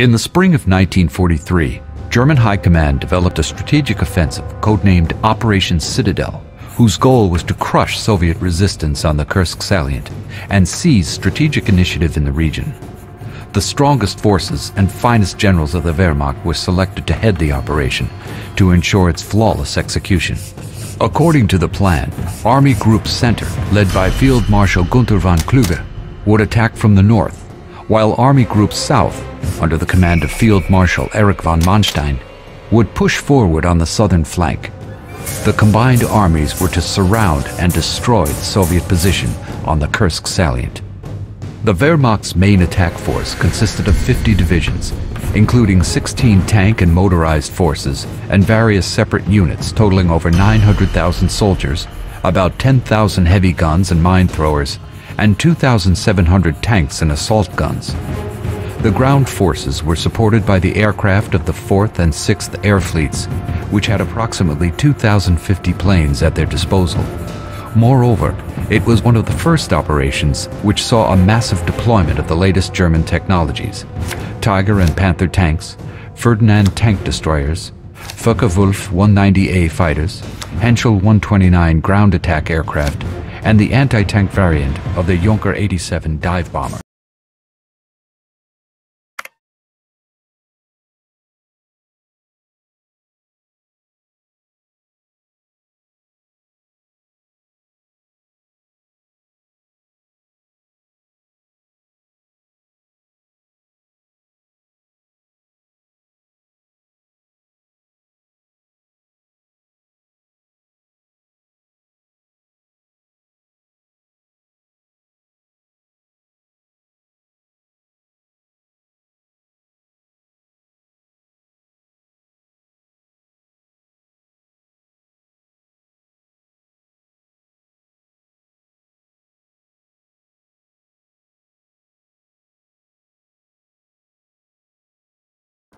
In the spring of 1943, German High Command developed a strategic offensive codenamed Operation Citadel, whose goal was to crush Soviet resistance on the Kursk salient and seize strategic initiative in the region. The strongest forces and finest generals of the Wehrmacht were selected to head the operation to ensure its flawless execution. According to the plan, Army Group Center, led by Field Marshal Gunther von Kluge, would attack from the north, while Army Group South, under the command of Field Marshal Erich von Manstein, would push forward on the southern flank. The combined armies were to surround and destroy the Soviet position on the Kursk salient. The Wehrmacht's main attack force consisted of 50 divisions, including 16 tank and motorized forces and various separate units totaling over 900,000 soldiers, about 10,000 heavy guns and mine throwers, and 2,700 tanks and assault guns. The ground forces were supported by the aircraft of the 4th and 6th Air Fleets, which had approximately 2,050 planes at their disposal. Moreover, it was one of the first operations which saw a massive deployment of the latest German technologies Tiger and Panther tanks, Ferdinand tank destroyers, Focke-Wulf 190A fighters, Henschel 129 ground attack aircraft, and the anti-tank variant of the Junker 87 dive bomber.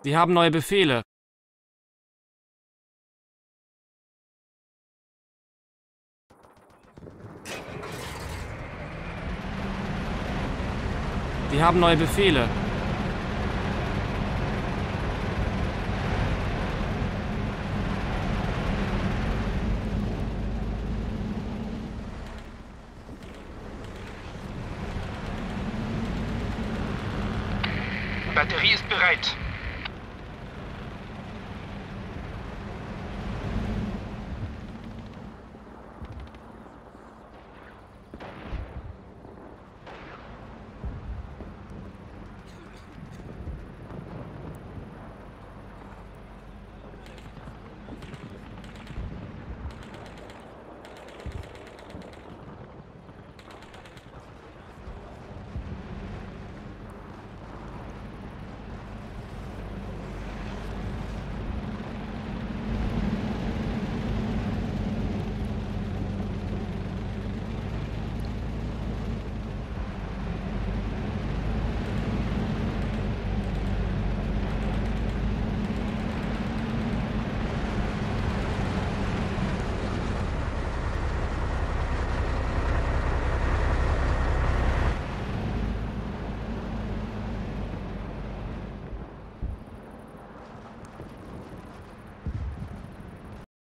Sie haben neue Befehle. Sie haben neue Befehle. Batterie ist bereit.